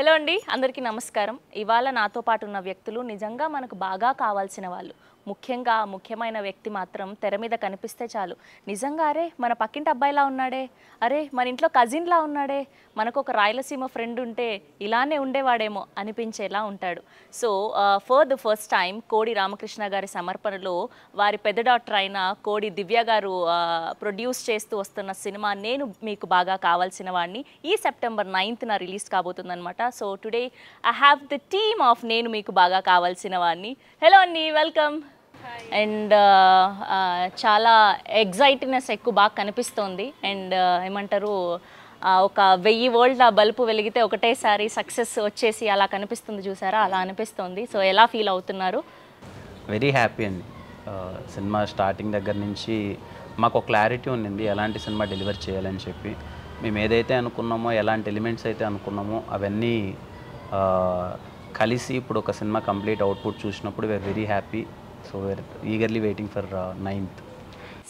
Hello అండి అందరికీ నమస్కారం. ఇవాళ నాతో పాటు ఉన్న వ్యక్తులు నిజంగా మనకు బాగా కావాల్సిన వాళ్ళు. ముఖ్యంగా ముఖ్యమైన వ్యక్తి మాత్రం తెర మీద కనిపిస్తే చాలు. నిజంగా అరే మన పక్కింటి అబ్బాయిలా ఉన్నాడే? అరే మన ఇంట్లో కజిన్లా ఉన్నాడే? మనకు ఒక రాయలసీమ ఫ్రెండ్ ఉంటే ఇలానే ఉండేవాడేమో అనిపించేలా ఉంటాడు. So for the first time Kodi Ramakrishna గారి సమర్పణలో వారి పెద్ద డాక్టర్ అయిన కోడి దివ్య గారు ప్రొడ్యూస్ చేస్తూ వస్తున్న సినిమా నేను మీకు బాగా కావాల్సిన వాడిని ఈ September నైన్త్న release కాబోతుందన్నమాట. So today I have the team of నేను మీకు బాగా కావాల్సిన వాడిని హలో అండి వెల్కమ్ అండ్ చాలా ఎగ్జైట్నెస్ ఎక్కువ బాగా కనిపిస్తోంది. అండ్ ఏమంటారు ఒక వెయ్యి వోల్ట్ల బల్బు వెలిగితే ఒకటేసారి సక్సెస్ వచ్చేసి అలా కనిపిస్తుంది చూసారా? అలా అనిపిస్తుంది. సో ఎలా ఫీల్ అవుతున్నారు? వెరీ హ్యాపీ అండి. సినిమా స్టార్టింగ్ దగ్గర నుంచి మాకు ఒక క్లారిటీ ఉండింది ఎలాంటి సినిమా డెలివర్ చేయాలని చెప్పి. మేము ఏదైతే అనుకున్నామో ఎలాంటి ఎలిమెంట్స్ అయితే అనుకున్నామో అవన్నీ కలిసి ఇప్పుడు ఒక సినిమా కంప్లీట్ అవుట్పుట్ చూసినప్పుడు we're very happy so we're eagerly waiting for ninth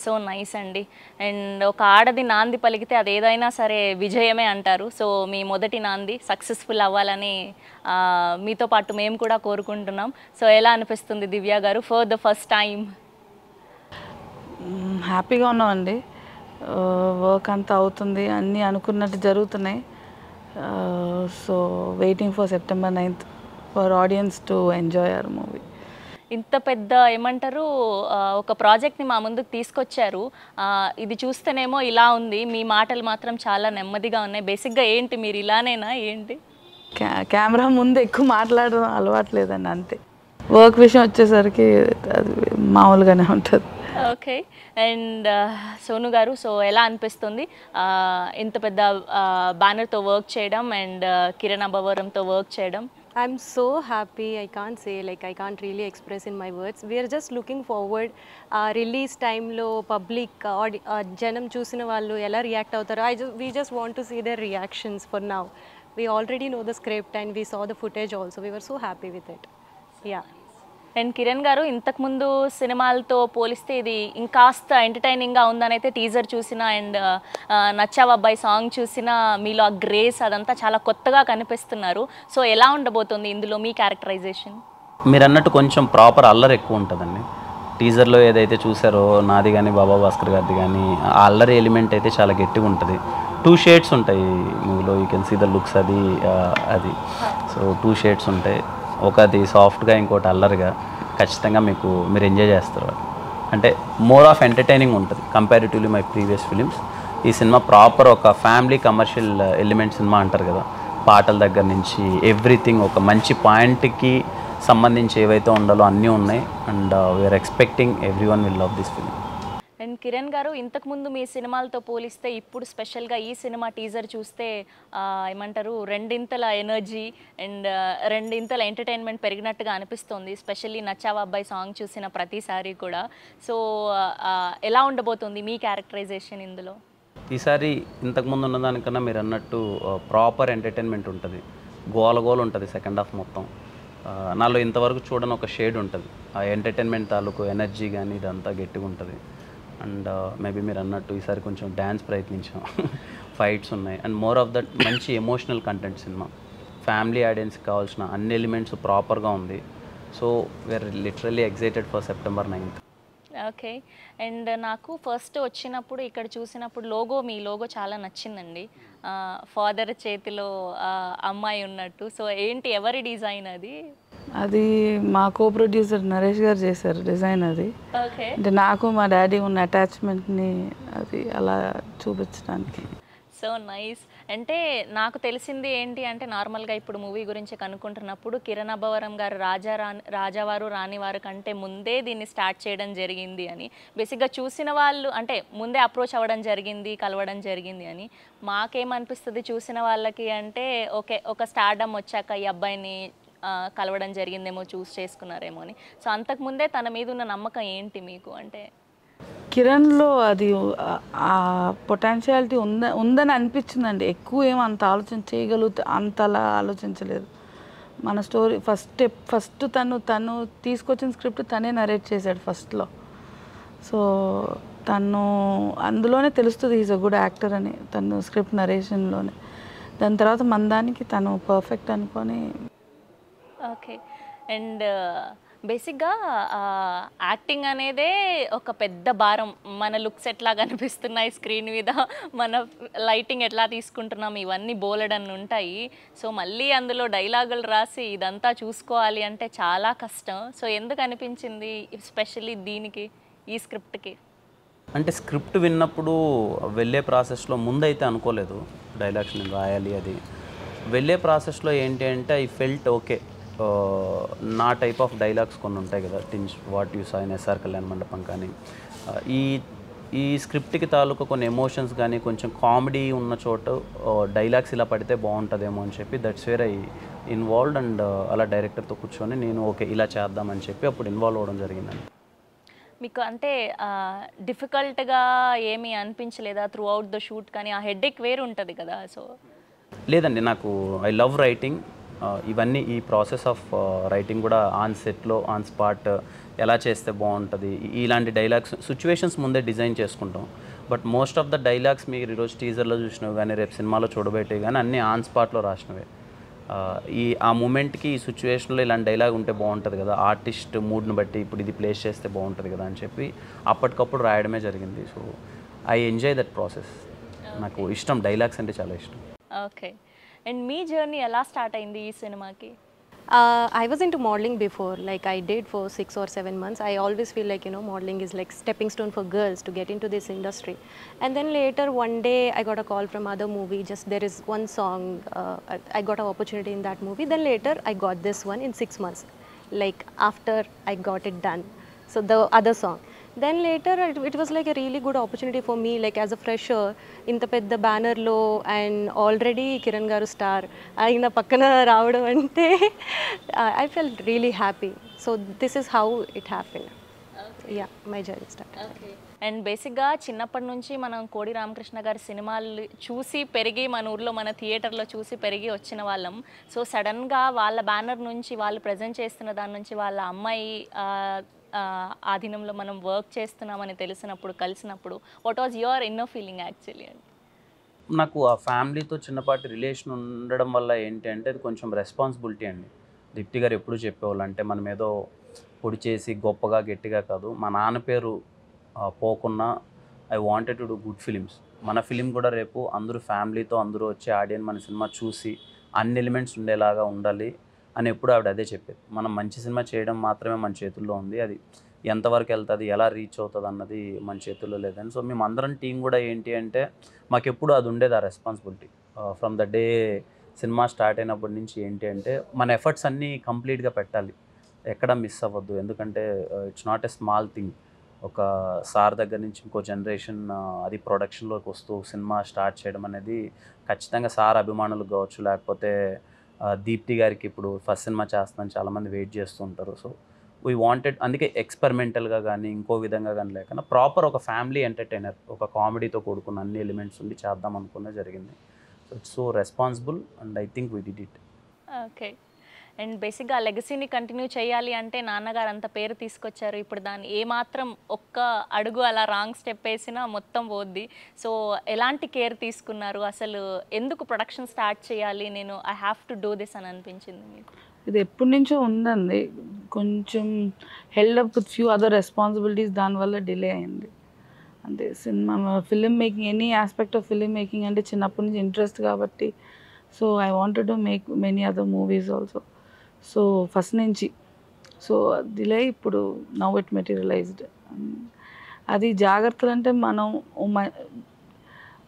so nice అండి. అండ్ ఒక ఆడది నాంది పలికితే అది ఏదైనా సరే విజయమే అంటారు. సో మీ మొదటి నాంది సక్సెస్ఫుల్ అవ్వాలని మీతో పాటు మేము కూడా కోరుకుంటున్నాం. సో ఎలా అనిపిస్తుంది దివ్య గారు ఫర్ ద ఫస్ట్ టైం హ్యాపీగా ఉన్నామండి. వర్క్ అంతా అవుతుంది అన్నీ అనుకున్నట్టు జరుగుతున్నాయి. So waiting for September ninth for audience to enjoy our movie ఇంత పెద్ద ఏమంటారు ఒక ప్రాజెక్ట్ని మా ముందుకు తీసుకొచ్చారు. ఇది చూస్తేనేమో ఇలా ఉంది మీ మాటలు మాత్రం చాలా నెమ్మదిగా ఉన్నాయి. బేసిక్గా ఏంటి మీరు ఇలానేనా ఏంటి? కెమెరా ముందు ఎక్కువ మాట్లాడడం అలవాట్లేదండి అంతే. వర్క్ విషయం వచ్చేసరికి అది మామూలుగానే ఉంటుంది. ఓకే. అండ్ సోను గారు సో ఎలా అనిపిస్తుంది? ఇంత పెద్ద బ్యానర్తో వర్క్ చేయడం అండ్ కిరణ్ అభవరంతో వర్క్ చేయడం? I'm so happy. I can't say, like, I can't really express in my words. We are just looking forward. Uh, release time లో పబ్లిక్ జనం చూసిన వాళ్ళు ఎలా రియాక్ట్ అవుతారో I just we just want to see their reactions for now we already know the script and we saw the footage also we were so happy with it yeah And Kiran garu ఇంతకుముందు సినిమాలతో పోలిస్తే ఇది ఇంకాస్త ఎంటర్టైనింగ్గా ఉందని అయితే teaser చూసిన and నచ్చావబ్బాయి song చూసిన మీలో ఆ గ్రేస్ అదంతా చాలా కొత్తగా కనిపిస్తున్నారు. సో ఎలా ఉండబోతుంది ఇందులో మీ క్యారెక్టరైజేషన్ మీరు అన్నట్టు కొంచెం ప్రాపర్ అల్లరి ఎక్కువ ఉంటుందండి. టీజర్లో ఏదైతే చూసారో నాది కానీ బాబా భాస్కర్ గారిది కానీ ఆ అల్లరి ఎలిమెంట్ అయితే చాలా గట్టిగా ఉంటుంది. టూ షేడ్స్ ఉంటాయి మూవీలో you can see the looks అది అది. సో టూ షేడ్స్ ఉంటాయి. ఒకటి సాఫ్ట్గా ఇంకోటి అల్లరిగా ఖచ్చితంగా మీకు మీరు ఎంజాయ్ చేస్తారు. అంటే మోర్ ఆఫ్ ఎంటర్టైనింగ్ ఉంటుంది కంపారిటివ్లీ మై ప్రీవియస్ ఫిలిమ్స్ ఈ సినిమా ప్రాపర్ ఒక ఫ్యామిలీ కమర్షియల్ ఎలిమెంట్ సినిమా అంటారు కదా పాటల దగ్గర నుంచి ఎవ్రీథింగ్ ఒక మంచి పాయింట్కి సంబంధించి ఏవైతే ఉండాలో అన్నీ ఉన్నాయి. And we're expecting every one will love this film and Kiran garu ఇంతకుముందు మీ సినిమాలతో పోలిస్తే ఇప్పుడు స్పెషల్గా ఈ సినిమా టీజర్ చూస్తే ఏమంటారు రెండింతల ఎనర్జీ అండ్ రెండింతల ఎంటర్టైన్మెంట్ పెరిగినట్టుగా అనిపిస్తుంది. స్పెషల్లీ నచ్చావా అబ్బాయి సాంగ్ చూసిన ప్రతిసారి కూడా. సో ఎలా ఉండబోతుంది మీ క్యారెక్టరైజేషన్ ఇందులో? ఈసారి ఇంతకుముందు ఉన్న దానికన్నా మీరు అన్నట్టు ప్రాపర్ ఎంటర్టైన్మెంట్ ఉంటుంది. గోల గోల ఉంటుంది సెకండ్ హాఫ్ మొత్తం. నాలో ఇంతవరకు చూడని ఒక షేడ్ ఉంటుంది. ఆ ఎంటర్టైన్మెంట్ తాలూకు ఎనర్జీ కానీ ఇదంతా గట్టిగా ఉంటుంది అండ్ uh, మేబీ మీరు అన్నట్టు ఈసారి కొంచెం డ్యాన్స్ ప్రయత్నించాం. ఫైట్స్ ఉన్నాయి. అండ్ మోర్ ఆఫ్ దట్ మంచి ఎమోషనల్ కంటెంట్ సినిమా. ఫ్యామిలీ ఆడియన్స్కి కావాల్సిన అన్ని ఎలిమెంట్స్ ప్రాపర్గా ఉంది. So we're literally excited for September ninth okay and నాకు ఫస్ట్ వచ్చినప్పుడు ఇక్కడ చూసినప్పుడు లోగో మీ లోగో చాలా నచ్చిందండి. Uh, ఫాదర్ చేతిలో uh, అమ్మాయి ఉన్నట్టు. సో ఏంటి ఎవరి డిజైన్ అది? అది మా కో ప్రొడ్యూసర్ నరేష్ గారు చేశారు డిజైన్ అది. ఓకే. అంటే నాకు మా డాడీ ఉన్న అటాచ్మెంట్ని అది అలా చూపించడానికి. So nice. అంటే నాకు తెలిసింది ఏంటి అంటే నార్మల్గా ఇప్పుడు మూవీ గురించి కనుక్కుంటున్నప్పుడు కిరణ్ అబ్బవరం గారు రాజా రా రాజావారు రానివారు కంటే ముందే దీన్ని స్టార్ట్ చేయడం జరిగింది అని. బేసిక్గా చూసిన వాళ్ళు అంటే ముందే అప్రోచ్ అవ్వడం జరిగింది కలవడం జరిగింది అని. మాకేమనిపిస్తుంది చూసిన వాళ్ళకి అంటే ఓకే ఒక స్టార్డమ్ వచ్చాక ఈ అబ్బాయిని కలవడం జరిగిందేమో చూస్ చేసుకున్నారేమో అని. సో అంతకుముందే తన మీద ఉన్న నమ్మకం ఏంటి మీకు? అంటే కిరణ్లో అది ఆ- పొటెన్షియాలిటీ ఉంద ఉందని అనిపించిందండి. ఎక్కువ ఏం అంత ఆలోచన చేయగలుగుతా అంతలా ఆలోచించలేదు. మన స్టోరీ ఫస్ట్ ఫస్ట్ తను తను తీసుకొచ్చిన స్క్రిప్ట్ తనే నరేట్ చేశాడు ఫస్ట్లో. సో తను అందులోనే తెలుస్తుంది ఈజ్ అ గుడ్ యాక్టర్ అని తను స్క్రిప్ట్ నరేషన్లోనే. దాని తర్వాత మన దానికి తను పర్ఫెక్ట్ అనుకొని ఓకే. అండ్ uh, బేసిక్గా uh, యాక్టింగ్ అనేదే ఒక పెద్ద భారం. మన లుక్స్ ఎట్లా కనిపిస్తున్నాయి స్క్రీన్ మీద మన లైటింగ్ ఎట్లా తీసుకుంటున్నాం ఇవన్నీ బోలెడన్ని ఉంటాయి. సో మళ్ళీ అందులో డైలాగులు రాసి ఇదంతా చూసుకోవాలి అంటే చాలా కష్టం. సో ఎందుకు అనిపించింది స్పెషల్లీ దీనికి ఈ స్క్రిప్ట్కి? అంటే స్క్రిప్ట్ విన్నప్పుడు వెళ్ళే ప్రాసెస్లో ముందైతే అనుకోలేదు డైలాగ్స్ నేను రాయాలి అది. వెళ్ళే ప్రాసెస్లో ఏంటి అంటే ఐ ఫెల్ట్ ఓకే. నా టైప్ ఆఫ్ డైలాగ్స్ కొన్ని ఉంటాయి కదా things what you saying SR Kalyan Mandapam కానీ. ఈ ఈ స్క్రిప్ట్కి తాలూకా కొన్ని ఎమోషన్స్ కానీ కొంచెం కామెడీ ఉన్న చోట డైలాగ్స్ ఇలా పడితే బాగుంటుందేమో అని చెప్పి that's where I involved and అలా డైరెక్టర్తో కూర్చొని నేను ఓకే ఇలా చేద్దామని చెప్పి అప్పుడు ఇన్వాల్వ్ అవ్వడం జరిగిందండి. మీకు అంటే డిఫికల్ట్గా ఏమీ అనిపించలేదా త్రూ అవుట్ ద షూట్ కానీ ఆ హెడ్ఏక్ వేరు ఉంటుంది కదా సో లేదండి నాకు ఐ లవ్ రైటింగ్ ఇవన్నీ ఈ ప్రాసెస్ ఆఫ్ రైటింగ్ కూడా ఆన్ సెట్లో ఆన్ స్పాట్ ఎలా చేస్తే బాగుంటుంది? ఇలాంటి డైలాగ్స్ సిచ్యువేషన్స్ ముందే డిజైన్ చేసుకుంటాం. But most of the dialogues మీరు ఈరోజు టీజర్లో చూసినవి కానీ రేపు సినిమాలో చూడబెట్టేవి కానీ అన్నీ ఆన్ స్పాట్లో రాసినవే. ఈ ఆ మూమెంట్కి ఈ సిచ్యువేషన్లో ఇలాంటి డైలాగ్ ఉంటే బాగుంటుంది కదా? ఆర్టిస్ట్ మూడ్ని బట్టి ఇప్పుడు ఇది ప్లేస్ చేస్తే బాగుంటుంది కదా? అని చెప్పి అప్పటికప్పుడు రాయడమే జరిగింది. So I enjoy that process నాకు ఇష్టం. డైలాగ్స్ అంటే చాలా ఇష్టం. ఓకే అండ్ మీ జర్నీ ఎలా స్టార్ట్ అయింది ఈ సినిమాకి Uh, I was into modeling before, like I did for six or seven months. I always feel like you know modeling is like stepping stone for girls to get into this industry. And then later one day I got a call from other movie. Just there is one song uh, I- I got an opportunity in that movie. Then later I got this one in six months, like after I got it done. So the other song. Then later it, it was like a really good opportunity for me, like as a fresher, ఇంత పెద్ద బ్యానర్లో and already Kiran గారు star ఆయన పక్కన రావడం అంటే I felt really happy so this is how it happen yeah my journey start and బేసిక్గా చిన్నప్పటి నుంచి మనం కోడి రామకృష్ణ గారి సినిమాలు చూసి పెరిగి మన ఊర్లో మన థియేటర్లో చూసి పెరిగి వచ్చిన వాళ్ళం. సో సడన్గా వాళ్ళ బ్యానర్ నుంచి వాళ్ళు ప్రజెంట్ చేస్తున్న దాని నుంచి వాళ్ళ అమ్మాయి ఆధీనంలో మనం వర్క్ చేస్తున్నామని తెలిసినప్పుడు కలిసినప్పుడు what was your inner feeling actually అండి నాకు ఆ ఫ్యామిలీతో చిన్నపాటి రిలేషన్ ఉండడం వల్ల ఏంటి అంటే అది కొంచెం రెస్పాన్సిబిలిటీ అండి. దీప్తి గారు ఎప్పుడు చెప్పేవాళ్ళు అంటే మనం ఏదో పొడి చేసి గొప్పగా గట్టిగా కాదు. మా నాన్న పేరు పోకున్నా I wanted to do good films మన ఫిలిం కూడా రేపు అందరూ ఫ్యామిలీతో అందరూ వచ్చే ఆడియన్ మన సినిమా చూసి అన్ని ఎలిమెంట్స్ ఉండేలాగా ఉండాలి. అని ఎప్పుడు ఆవిడ అదే చెప్పేది. మనం మంచి సినిమా చేయడం మాత్రమే మన చేతుల్లో ఉంది. అది ఎంతవరకు వెళ్తుంది ఎలా రీచ్ అవుతుంది అన్నది మన చేతుల్లో లేదని. సో మేము అందరం టీం కూడా ఏంటి అంటే మాకు ఎప్పుడు అది ఉండేది ఆ responsibility from the day cinema start అయినప్పటి నుంచి ఏంటి అంటే మన ఎఫర్ట్స్ అన్నీ కంప్లీట్గా పెట్టాలి. ఎక్కడ మిస్ అవ్వద్దు. ఎందుకంటే it's not a small thing ఒక సార్ దగ్గర నుంచి ఇంకో జనరేషన్ అది ప్రొడక్షన్లోకి వస్తూ సినిమా స్టార్ట్ చేయడం అనేది ఖచ్చితంగా సార్ అభిమానులు కావచ్చు లేకపోతే దీప్తి గారికి ఇప్పుడు ఫస్ట్ సినిమా చేస్తాను చాలామంది వెయిట్ చేస్తూ ఉంటారు. సో వీ వాంటెడ్ అందుకే ఎక్స్పెరిమెంటల్గా కానీ ఇంకో విధంగా కానీ లేకుండా ప్రాపర్ ఒక ఫ్యామిలీ ఎంటర్టైనర్ ఒక కామెడీతో కూడుకున్న అన్ని ఎలిమెంట్స్ ఉండి చేద్దాం అనుకునే జరిగింది. So it's so responsible and I think we did it okay and బేసిక్గా ఆ లెగసీని కంటిన్యూ చేయాలి అంటే నాన్నగారు అంత పేరు తీసుకొచ్చారు. ఇప్పుడు దాన్ని ఏమాత్రం ఒక్క అడుగు అలా రాంగ్ స్టెప్ వేసినా మొత్తం పోద్ది. సో ఎలాంటి కేర్ తీసుకున్నారు? అసలు ఎందుకు ప్రొడక్షన్ స్టార్ట్ చేయాలి? నేను I have to do this అని అనిపించింది మీకు. ఇది ఎప్పటి నుంచో ఉందండి. కొంచెం held up with few other responsibilities దానివల్ల డిలే అయింది. అంటే cinema film making any aspect of film making అంటే చిన్నప్పటి నుంచి ఇంట్రెస్ట్ కాబట్టి. So I wanted to make many other movies also. So first నుంచి. సో డిలే ఇప్పుడు నవ్ ఇట్ మెటీరియలైజ్డ్ అది జాగ్రత్తలు అంటే మనం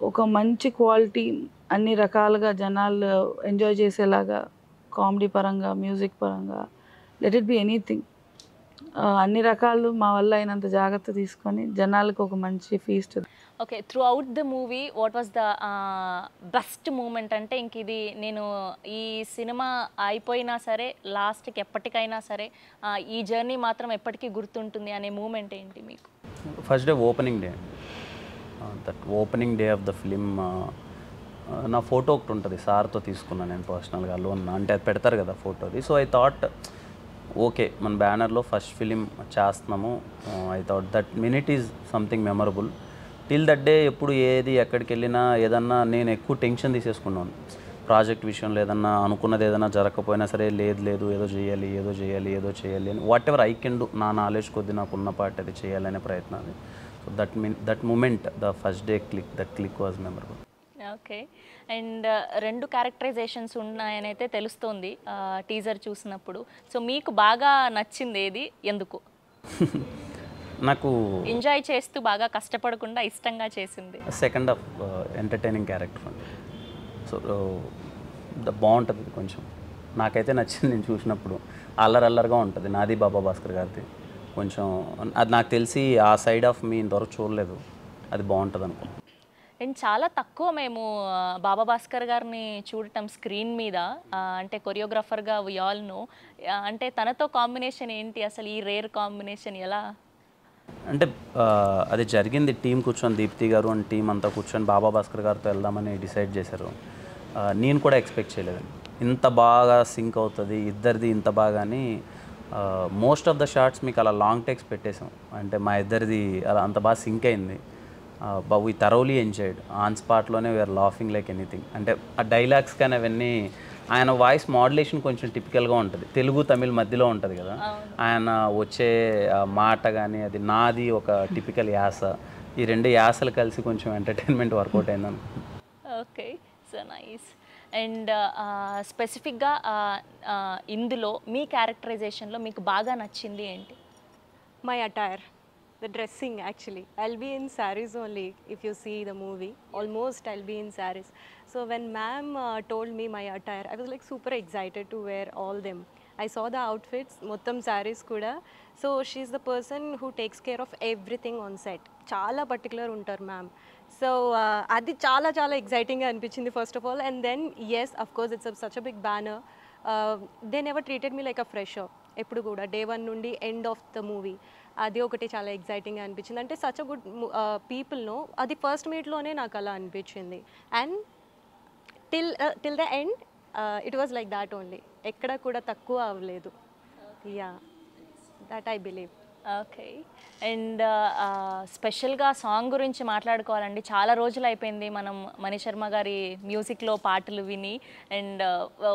ఒక మంచి క్వాలిటీ అన్ని రకాలుగా జనాలు ఎంజాయ్ చేసేలాగా కామెడీ పరంగా మ్యూజిక్ పరంగా లెట్ ఇట్ బి ఎనీథింగ్ అన్ని రకాలు మా వల్ల అయినంత జాగ్రత్త తీసుకొని జనాలకు ఒక మంచి feast okay throughout the movie what was the best moment అంటే ఇంక ఇది నేను ఈ సినిమా అయిపోయినా సరే లాస్ట్కి ఎప్పటికైనా సరే ఈ జర్నీ మాత్రం ఎప్పటికీ గుర్తుంటుంది అనే మూమెంట్ ఏంటి మీకు? First day opening day that opening day of the film నా ఫోటో ఒకటి ఉంటుంది సార్తో తీసుకున్నాను నేను పర్సనల్గా లోన్ అంటే అది పెడతారు కదా ఫోటోది సో ఐ థాట్ ఓకే మన బ్యానర్లో ఫస్ట్ ఫిలిం చేస్తున్నాము. I thought that minute is something memorable till that day ఎప్పుడు ఏది ఎక్కడికి వెళ్ళినా ఏదన్నా నేను ఎక్కువ టెన్షన్ తీసేసుకున్నాను. ప్రాజెక్ట్ విషయంలో ఏదన్నా అనుకున్నది ఏదైనా జరగకపోయినా సరే లేదు లేదు ఏదో చేయాలి ఏదో చేయాలి ఏదో చేయాలి అని whatever I can do నా నాలెడ్జ్ కొద్ది నాకు ఉన్న పార్ట్ అది చేయాలనే ప్రయత్నాలు so that mean that moment the first day click that click was memorable okay and రెండు క్యారెక్టరైజేషన్స్ ఉన్నాయని అయితే తెలుస్తోంది టీజర్ చూసినప్పుడు. సో మీకు బాగా నచ్చింది ఏది? ఎందుకు? నాకు ఎంజాయ్ చేస్తూ బాగా కష్టపడకుండా ఇష్టంగా చేసింది. సెకండ్ ఆఫ్ ఎంటర్టైనింగ్ క్యారెక్టర్ అండి సో ద బాగుంటుంది కొంచెం. నాకైతే నచ్చింది నేను చూసినప్పుడు. అల్లరి అల్లరిగా ఉంటుంది. నాది బాబా భాస్కర్ గారిది. కొంచెం అది నాకు తెలిసి ఆ సైడ్ ఆఫ్ మీ ఇంతవరకు చూడలేదు. అది బాగుంటుంది అనుకో. అండ్ చాలా తక్కువ మేము బాబా భాస్కర్ గారిని చూడటం స్క్రీన్ మీద. అంటే కొరియోగ్రాఫర్గా వి ఆల్ నో అంటే తనతో కాంబినేషన్ ఏంటి? అసలు ఈ రేర్ కాంబినేషన్ ఎలా? అంటే అది జరిగింది టీం కూర్చొని దీప్తి గారు అండ్ టీం అంతా కూర్చొని బాబా భాస్కర్ గారితో వెళ్దామని డిసైడ్ చేశారు. నేను కూడా ఎక్స్పెక్ట్ చేయలేదు. ఇంత బాగా సింక్ అవుతుంది ఇద్దరిది ఇంత బాగా అని మోస్ట్ ఆఫ్ ద షార్ట్స్ మీకు అలా లాంగ్ టెక్స్ పెట్టేశాం. అంటే మా ఇద్దరిది అలా అంత బాగా సింక్ అయింది. బాబు ఈ thoroughly enjoyed. On స్పాట్లోనే we are laughing like anything. అంటే ఆ డైలాగ్స్ కానీ అవన్నీ ఆయన వాయిస్ మాడ్యులేషన్ కొంచెం టిపికల్గా ఉంటుంది. తెలుగు తమిళ్ మధ్యలో ఉంటుంది కదా. ఆయన వచ్చే మాట కానీ అది నాది ఒక టిపికల్ యాస. ఈ రెండు యాసలు కలిసి కొంచెం ఎంటర్టైన్మెంట్ వర్కౌట్ అయింది ఓకే. So nice. అండ్ స్పెసిఫిక్గా ఇందులో మీ క్యారెక్టరైజేషన్లో మీకు బాగా నచ్చింది ఏంటి? My attire, the dressing actually. I'll be in saris only if you see the movie. Almost I'll be in saris. So when ma'am uh, told me my attire, I was like super excited to wear all them. I saw the outfits, మొత్తం saris కూడా. So she's the person who takes care of everything on set. చాలా particular ఉంటారు ma'am so అది చాలా చాలా ఎగ్జైటింగ్గా అనిపించింది first of all and then yes of course it's such a big banner they never treated me like a fresher ఎప్పుడు కూడా day one నుండి end of the movie అది ఒకటి చాలా ఎగ్జైటింగ్గా అనిపించింది. అంటే సచ్ అ గుడ్ పీపుల్ను అది ఫస్ట్ మీట్లోనే నాకు అలా అనిపించింది. And till till the end it was like that only ఎక్కడ కూడా తక్కువ అవ్వలేదు. Yeah that I believe okay. And స్పెషల్గా సాంగ్ గురించి మాట్లాడుకోవాలండి. చాలా రోజులు అయిపోయింది మనం మణిశర్మ గారి మ్యూజిక్లో పాటలు విని. అండ్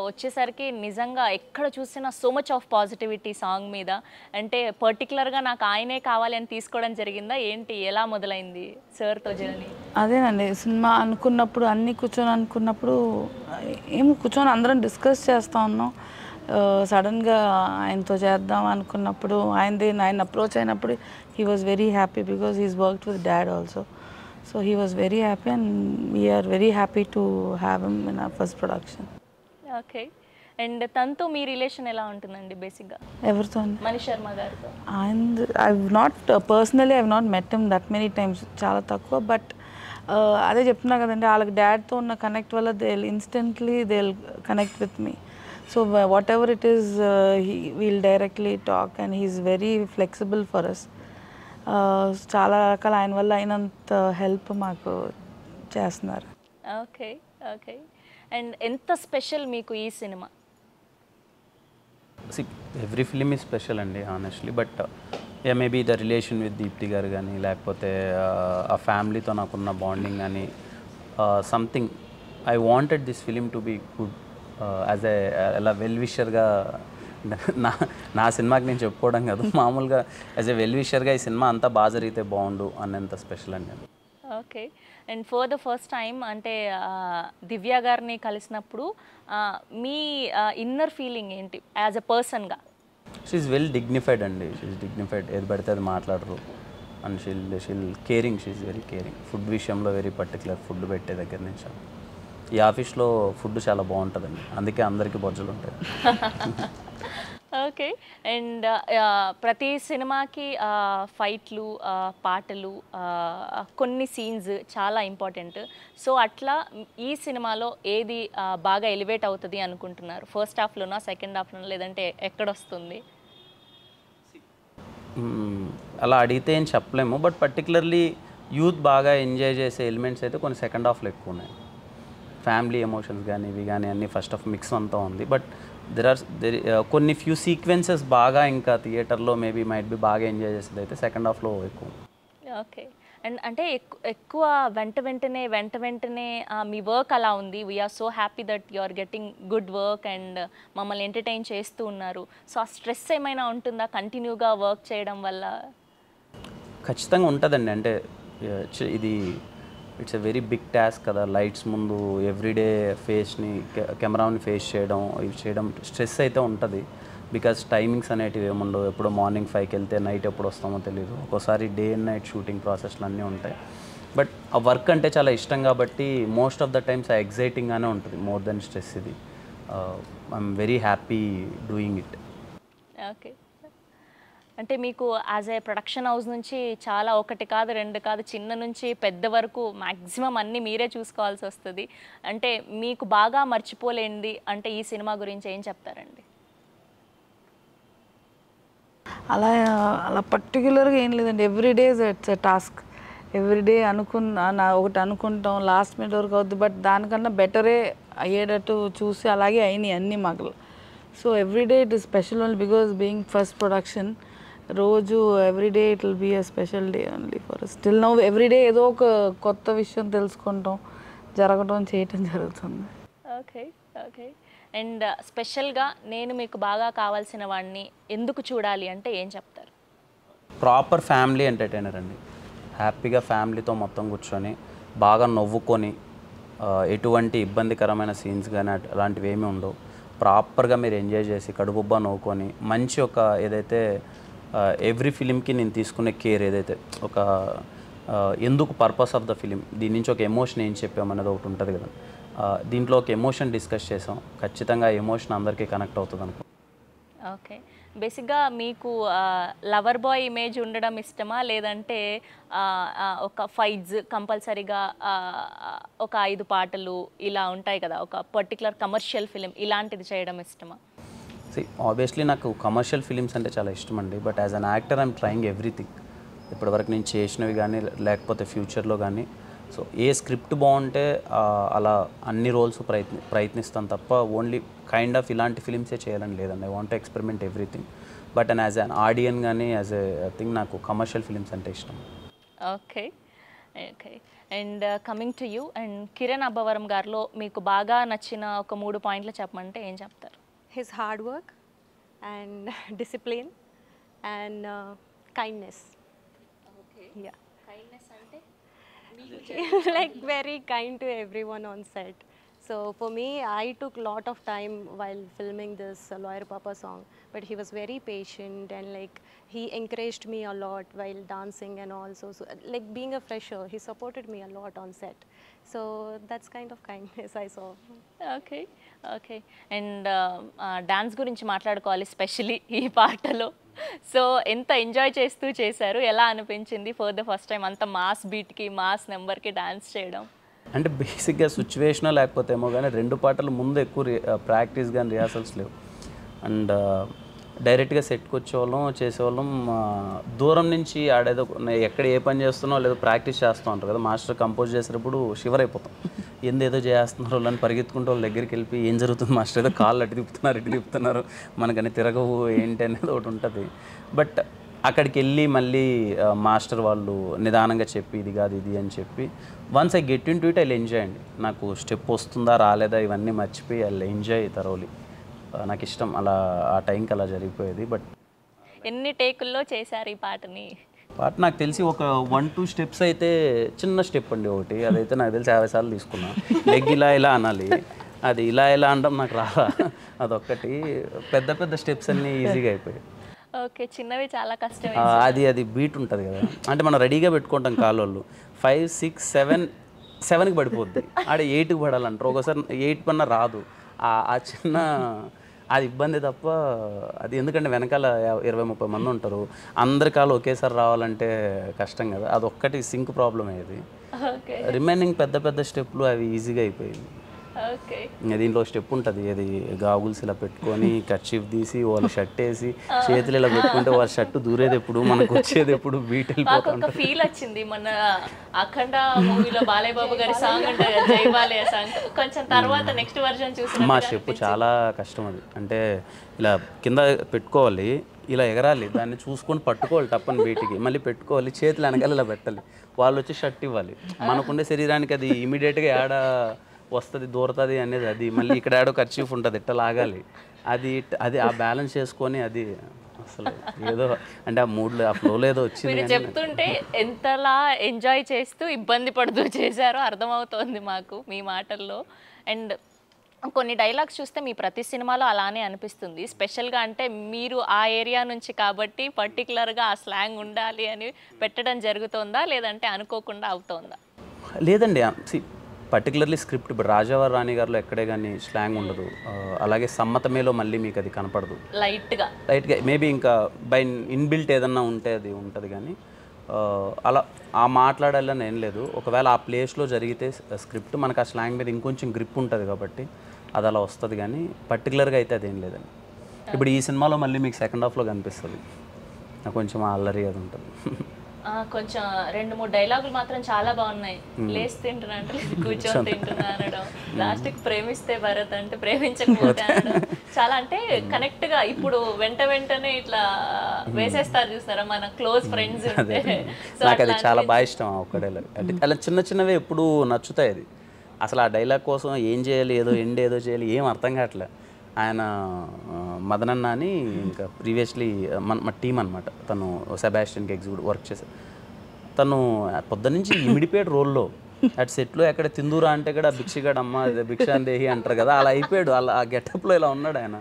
వచ్చేసరికి నిజంగా ఎక్కడ చూసినా so much of positivity song మీద. అంటే పర్టికులర్గా నాకు ఆయనే కావాలి అని తీసుకోవడం జరిగిందా? ఏంటి? ఎలా మొదలైంది సార్తో జర్నీ? అదేనండి. సినిమా అనుకున్నప్పుడు అన్నీ కూర్చొని అనుకున్నప్పుడు ఏం కూర్చొని అందరం డిస్కస్ చేస్తా ఉన్నాం. సడన్గా ఆయనతో చేద్దాం అనుకున్నప్పుడు ఆయనది ఆయన అప్రోచ్ అయినప్పుడు he was very happy because he's work with dad also so he was very happy and we are very happy to have him in our first production okay and తనతో మీ రిలేషన్ ఎలా ఉంటుందండి బేసిక్గా ఎవరితో మణి శర్మ గారితో. And I not personally I not met him that many times చాలా తక్కువ but అదే చెప్తున్నా కదండి వాళ్ళకి డాడ్తో ఉన్న కనెక్ట్ వల్ల they instantly they connect with me so whatever it is he will directly talk and he's very flexible for us చాలా రకాల ఆయన వల్ల అయినంత హెల్ప్ మాకు చేస్తున్నారు. ఓకే ఓకే అండ్ ఎంత స్పెషల్ మీకు ఈ cinema? See every film is special అండి honestly but yeah maybe the relation with Deepthi గారు కానీ లేకపోతే ఆ ఫ్యామిలీతో నాకున్న బాండింగ్ కానీ something I wanted this film to be good as a ఎలా వెల్ విషర్గా నా నా సినిమాకి నేను చెప్పుకోవడం కాదు. మామూలుగా యాజ్ ఎ వెల్ విషర్గా ఈ సినిమా అంతా బాగా జరిగితే బాగుండు అన్నంత స్పెషల్ అండి అది okay and for the first time అంటే దివ్య గారిని కలిసినప్పుడు మీ ఇన్నర్ ఫీలింగ్ ఏంటి? యాజ్ అ పర్సన్గా షీఈ్ వెల్ డిగ్నిఫైడ్ అండి. షీఈ్ డిగ్నిఫైడ్ ఏది పడితే అది మాట్లాడరు. And she'll she'll caring she's very caring food విషయంలో వెరీ పర్టికులర్ ఫుడ్ పెట్టే దగ్గర నుంచి. ఈ ఆఫీస్లో ఫుడ్ చాలా బాగుంటుందండి. అందుకే అందరికీ బొజ్జలు ఉంటాయి. ఓకే. అండ్ ప్రతి సినిమాకి ఫైట్లు పాటలు కొన్ని సీన్స్ చాలా ఇంపార్టెంట్. సో అట్లా ఈ సినిమాలో ఏది బాగా ఎలివేట్ అవుతుంది అనుకుంటున్నారు? ఫస్ట్ హాఫ్లోనా సెకండ్ హాఫ్లోనా లేదంటే ఎక్కడొస్తుంది. అలా అడిగితే ఏం చెప్పలేము. బట్ పర్టికులర్లీ యూత్ బాగా ఎంజాయ్ చేసే ఎలిమెంట్స్ అయితే కొన్ని సెకండ్ హాఫ్లో ఎక్కువ ఉన్నాయి. ఫ్యామిలీ ఎమోషన్స్ కానీ ఇవి కానీ అన్ని ఫస్ట్ హాఫ్ మిక్స్ అంతా ఉంది. బట్ దెర్ ఆర్ దెర్ కొన్ని ఫ్యూ సీక్వెన్సెస్ బాగా ఇంకా థియేటర్లో మేబీ మైట్ బి బాగా ఎంజాయ్ చేసేది అయితే సెకండ్ హాఫ్లో ఎక్కువ. ఓకే. అండ్ అంటే ఎక్కు- ఎక్కువ వెంట వెంటనే వెంట వెంటనే మీ వర్క్ అలా ఉంది. We are so happy that you are getting good work and మమ్మల్ని ఎంటర్టైన్ చేస్తూ ఉన్నారు. సో ఆ స్ట్రెస్ ఏమైనా ఉంటుందా? కంటిన్యూగా వర్క్ చేయడం వల్ల? ఖచ్చితంగా ఉంటుందండి. అంటే uh, ఇది it's a very big task కదా లైట్స్ ముందు ఎవ్రీడే ఫేస్ని కెమెరాని ఫేస్ చేయడం ఇవి చేయడం స్ట్రెస్ అయితే ఉంటుంది. బికాస్ టైమింగ్స్ అనేటివి ఏముండవు. ఎప్పుడు మార్నింగ్ ఫైవ్కి వెళ్తే నైట్ ఎప్పుడు వస్తామో తెలియదు ఒక్కోసారి డే అండ్ నైట్ షూటింగ్ ప్రాసెస్లు అన్నీ ఉంటాయి. బట్ ఆ వర్క్ అంటే చాలా ఇష్టం కాబట్టి మోస్ట్ ఆఫ్ ద టైమ్స్ ఆ ఎగ్జైటింగ్గానే ఉంటుంది మోర్ దెన్ స్ట్రెస్ ఇది. I'm very happy doing it okay అంటే మీకు యాజ్ ఏ ప్రొడక్షన్ హౌస్ నుంచి చాలా ఒకటి కాదు రెండు కాదు చిన్న నుంచి పెద్ద వరకు మ్యాక్సిమం అన్నీ మీరే చూసుకోవాల్సి వస్తుంది. అంటే మీకు బాగా మర్చిపోలేనిది అంటే ఈ సినిమా గురించి ఏం చెప్తారండి? అలా అలా పర్టికులర్గా ఏం లేదండి. Every day it's a task every day అనుకున్న ఒకటి అనుకుంటాం లాస్ట్ మినిట్ వరకు అవుద్ది. బట్ దానికన్నా బెటరే అయ్యేటట్టు చూసి అలాగే అయినాయి అన్నీ మాకు. So everyday it is special only because being first production రోజు every day it will be a special day only for still now every day ఏదో ఒక కొత్త విషయం తెలుసుకుంటాం జరగడం చేయటం జరుగుతుంది. ఓకే ఓకే అండ్ స్పెషల్గా నేను మీకు బాగా కావాల్సిన వాడిని ఎందుకు చూడాలి అంటే ఏం చెప్తారు? ప్రాపర్ ఫ్యామిలీ ఎంటర్టైనర్ అండి. హ్యాపీగా ఫ్యామిలీతో మొత్తం కూర్చొని బాగా నవ్వుకొని ఆ, ఎటువంటి ఇబ్బందికరమైన సీన్స్ కానీ అలాంటివి ఏమీ ఉండవు. ప్రాపర్గా మీరు ఎంజాయ్ చేసి కడుపుబ్బా నవ్వుకొని మంచి ఒక ఏదైతే ఎవ్రీ ఫిలింకి నేను తీసుకునే కేర్ ఏదైతే ఒక ఎందుకు పర్పస్ ఆఫ్ ద ఫిలిం దీని నుంచి ఒక ఎమోషన్ ఏం చెప్పామనేది ఒకటి ఉంటుంది కదా. దీంట్లో ఒక ఎమోషన్ డిస్కస్ చేసాం. ఖచ్చితంగా ఎమోషన్ అందరికీ కనెక్ట్ అవుతుంది అనుకో. ఓకే. బేసిక్గా మీకు లవర్ బాయ్ ఇమేజ్ ఉండడం ఇష్టమా? లేదంటే ఒక ఫైట్స్ కంపల్సరీగా ఒక ఐదు పాటలు ఇలా ఉంటాయి కదా. ఒక పర్టికులర్ కమర్షియల్ ఫిలిం ఇలాంటిది చేయడం ఇష్టమా? ఆబ్వియస్లీ నాకు కమర్షియల్ ఫిలిమ్స్ అంటే చాలా ఇష్టం అండి but as an actor I'm trying everything ఇప్పటివరకు నేను చేసినవి కానీ లేకపోతే ఫ్యూచర్లో కానీ సో ఏ స్క్రిప్ట్ బాగుంటే అలా అన్ని రోల్స్ ప్రయత్ని ప్రయత్నిస్తాను తప్ప ఓన్లీ కైండ్ ఆఫ్ ఇలాంటి ఫిలిమ్సే చేయాలని లేదండి. I want experiment everything but and as an audience కానీ యాజ్ ఎ థింగ్ నాకు కమర్షియల్ ఫిలిమ్స్ అంటే ఇష్టం. Okay okay and coming to you and Kiran Abbavaram గారిలో మీకు బాగా నచ్చిన ఒక మూడు పాయింట్లు చెప్పమంటే ఏం చెప్తారు? His hard work and discipline and uh, kindness. Yeah. like very kind to everyone on set. So for me, I took lot of time while filming this uh, Lawyer Papa song, but he was very patient and like he encouraged me a lot while dancing and also so, like being a fresher, he supported me a lot on set. So that's kind of kindness I saw. Okay okay and dance గురించి మాట్లాడుకోవాలి especially ఈ పాటలో so ఎంత enjoy చేస్తూ చేశారు ఎలా అనిపించింది for the first time అంత మాస్ బీట్కి మాస్ నెంబర్కి డాన్స్ చేయడం అంటే బేసిక్గా సిచ్యువేషనో లేకపోతే ఏమో కానీ రెండు పాటలు ముందు ఎక్కువ ప్రాక్టీస్ కానీ రిహార్సల్స్ లేవు. అండ్ డైరెక్ట్గా సెట్కి వచ్చేవాళ్ళం చేసేవాళ్ళం దూరం నుంచి ఆడేదో ఎక్కడ ఏ పని చేస్తున్నావు లేదో ప్రాక్టీస్ చేస్తూ ఉంటారు కదా. మాస్టర్ కంపోజ్ చేసేటప్పుడు షివర్ అయిపోతాం ఏందేదో చేస్తున్నారు వాళ్ళని పరిగెత్తుకుంటూ వాళ్ళ దగ్గరికి వెళ్ళి ఏం జరుగుతుంది మాస్టర్? ఏదో కాళ్ళు అటు తిప్పుతున్నారు ఇటు తిప్పుతున్నారు. మనకని తిరగవు ఏంటి? అనేది ఒకటి ఉంటుంది. బట్ అక్కడికి వెళ్ళి మళ్ళీ మాస్టర్ వాళ్ళు నిదానంగా చెప్పి ఇది కాదు ఇది అని చెప్పి once I get into it I enjoy అండి నాకు స్టెప్ వస్తుందా రాలేదా ఇవన్నీ మర్చిపోయి ఐ ఎంజాయ్ తరోలి నాకు ఇష్టం అలా ఆ టైంకి అలా జరిగిపోయేది బట్ ఎన్ని టేకుల్లో చేశారు ఈ పాటని? పాట నాకు తెలిసి ఒక వన్ టూ స్టెప్స్ అయితే చిన్న స్టెప్ అండి ఒకటి. అదైతే నాకు తెలిసి యాభై సార్లు తీసుకున్నా. లెగ్ ఇలా ఇలా అనాలి. అది ఇలా ఇలా అనడం నాకు రాలా. అదొక్కటి. పెద్ద పెద్ద స్టెప్స్ అన్నీ ఈజీగా అయిపోయాయి. ఓకే చిన్నవి చాలా కష్టమే. ఆ, అది అది బీట్ ఉంటుంది కదా. అంటే మనం రెడీగా పెట్టుకుంటాం కాలోళ్ళు ఫైవ్ సిక్స్ సెవెన్ సెవెన్కి పడిపోద్ది. ఆడ ఎయిట్కి పడాలంటారు. ఒకసారి ఎయిట్ పన్న రాదు. ఆ చిన్న అది ఇబ్బంది తప్ప అది ఎందుకంటే వెనకాల ఇరవై ముప్పై మంది ఉంటారు. అందరి కాలు ఒకేసారి రావాలంటే కష్టం కదా. అదొక్కటి సింక్ ప్రాబ్లం అయ్యేది. రిమైనింగ్ పెద్ద పెద్ద స్టెప్లు అవి ఈజీగా అయిపోయింది. దీంట్లో స్టెప్ ఉంటుంది. అది గాగుల్స్ ఇలా పెట్టుకొని కర్చీఫ్ తీసి వాళ్ళు షర్ట్ వేసి చేతులు ఇలా పెట్టుకుంటే వాళ్ళ షర్ట్ దూరేది ఎప్పుడు మనకు వచ్చేది ఎప్పుడు బీట్ మాకు వెళ్ళిపోతా ఒక ఫీల్ వచ్చింది. మన అఖండ మూవీలో బాలయ్య బాబు గారి సాంగ్ జై బాలయ్య సాంగ్ కొంచెం తర్వాత నెక్స్ట్ వర్జన్ చూసిన మా స్టెప్ చాలా కష్టం అది. అంటే ఇలా కింద పెట్టుకోవాలి ఇలా ఎగరాలి దాన్ని చూసుకొని పట్టుకోవాలి టప్పని బయటికి మళ్ళీ పెట్టుకోవాలి చేతులు వెనకాల ఇలా పెట్టాలి. వాళ్ళు వచ్చి షర్ట్ ఇవ్వాలి. మనకుండే శరీరానికి అది ఇమీడియట్గా ఏడ వస్తుంది దూరతుంది అనేది అది. మళ్ళీ ఇక్కడ ఏడో ఖర్చీఫ్ ఉంటుంది ఇట్ట లాగాలి. అది అది ఆ బ్యాలెన్స్ చేసుకొని అది అసలు ఏదో అంటే ఆ మూడ్లో ఆ ఫ్లోలో ఏదో వచ్చింది చెప్తుంటే ఎంతలా ఎంజాయ్ చేస్తూ ఇబ్బంది పడుతూ చేశారో అర్థమవుతోంది మాకు మీ మాటల్లో. అండ్ కొన్ని డైలాగ్స్ చూస్తే మీ ప్రతి సినిమాలో అలానే అనిపిస్తుంది. స్పెషల్గా అంటే మీరు ఆ ఏరియా నుంచి కాబట్టి పర్టికులర్గా ఆ స్లాంగ్ ఉండాలి అని పెట్టడం జరుగుతోందా? లేదంటే అనుకోకుండా అవుతోందా? లేదండి పర్టికులర్లీ స్క్రిప్ట్ ఇప్పుడు రాజావారి రాణి గారిలో ఎక్కడే కానీ స్లాంగ్ ఉండదు. అలాగే సమ్మతమేలో మళ్ళీ మీకు అది కనపడదు. లైట్గా. లైట్గా మేబీ ఇంకా బై ఇన్బిల్ట్ ఏదన్నా ఉంటే అది ఉంటుంది కానీ అలా ఆ మాట్లాడాలని ఏం లేదు. ఒకవేళ ఆ ప్లేస్లో జరిగితే స్క్రిప్ట్ మనకు ఆ స్లాంగ్ మీద ఇంకొంచెం గ్రిప్ ఉంటుంది కాబట్టి అది అలా వస్తుంది కానీ పర్టికులర్గా అయితే అదేం లేదండి. ఇప్పుడు ఈ సినిమాలో మళ్ళీ మీకు సెకండ్ హాఫ్లో కనిపిస్తుంది. నాకు కొంచెం అల్లరి అది ఉంటుంది. కొంచెం రెండు మూడు డైలాగులు మాత్రం చాలా బాగున్నాయి. లేచి తింటున్నా అంటే లేదు, కూర్చొని తింటున్నా అనడం. లాస్ట్కి ప్రేమిస్తే భరత్ అంటే ప్రేమించకపోతే అనడం. చాలా అంటే కనెక్ట్గా ఇప్పుడు వెంట వెంటనే ఇట్లా వేసేస్తారు చూస్తారా మన క్లోజ్ ఫ్రెండ్స్ నాకు అది చాలా బాగా ఇష్టం ఆ ఒక్క డైలాగ్ అంటే అలా చిన్న చిన్నవే ఎప్పుడు నచ్చుతాయి అది. అసలు ఆ డైలాగ్ కోసం ఏం చేయాలి ఏదో ఎండ్ ఏదో చేయాలి ఏం అర్థం కావట్లే. ఆయన మదనన్న అని ఇంకా ప్రీవియస్లీ మన మా టీం అనమాట తను సెబాస్టియన్కి ఎగ్జిక్యూట్ వర్క్ చేశారు తను పొద్దునుంచి ఇమిడిపోయాడు రోల్లో. అటు సెట్లో ఎక్కడ తిందూరా అంటే కూడా భిక్షగాడు అమ్మ అదే భిక్షాందేహి అంటారు కదా అలా అయిపోయాడు. అలా ఆ గెటప్లో ఇలా ఉన్నాడు ఆయన.